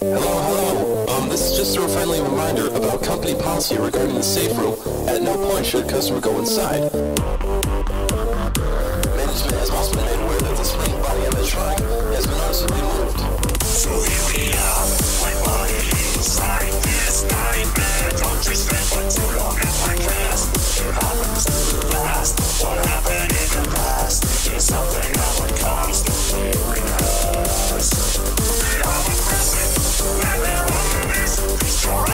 Hello, hello. Um, this is just a friendly reminder about company policy regarding the safe room. At no point should a customer go inside.